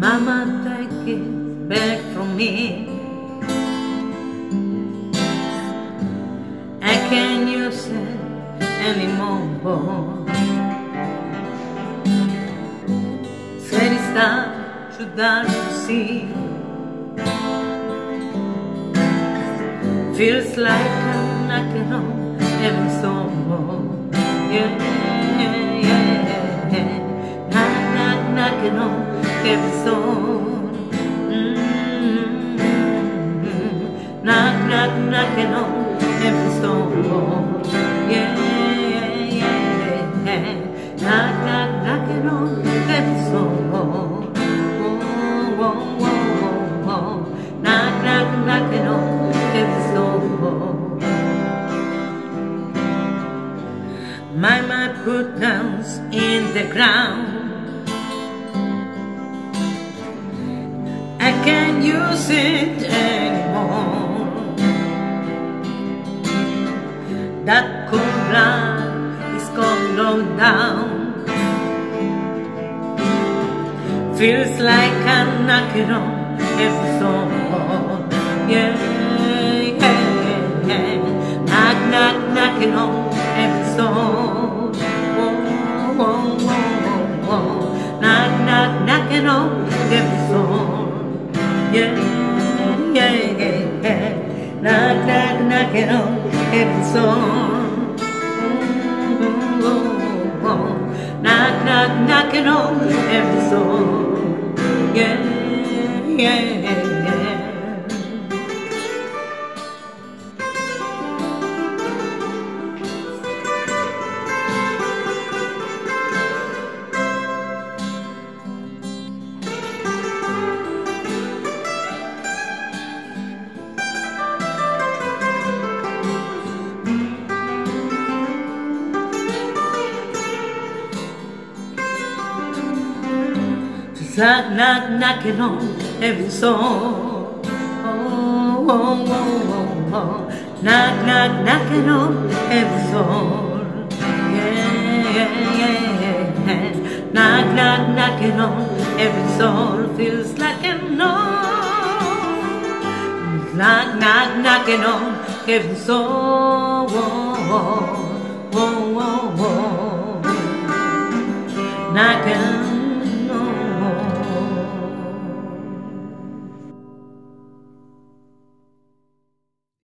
Mama, take it back from me. I can't use it anymore. Said it's time to die to see. Feels like I'm knocking on heaven's door. Yeah, yeah. Knock, knock, knocking on heaven's door. Knocking on heaven's door. Oh, oh, oh, oh. Knock, knock, knocking on heaven's door. My mind put down in the ground. I can't use it That cold blood is gone down. Feels like I'm knocking on every door. Yeah, yeah, yeah. Knock, knock, knocking on every door. Knock, knock, knocking on every door. Knock, knock, knocking on every door. Yeah, yeah, like knock, knocking on every door. Oh, oh, oh, oh, oh. Knock, knock, knocking on every door. Yeah, yeah, yeah. Knock, knock, on every. Feels like I know. Knock, knock, knocking on every.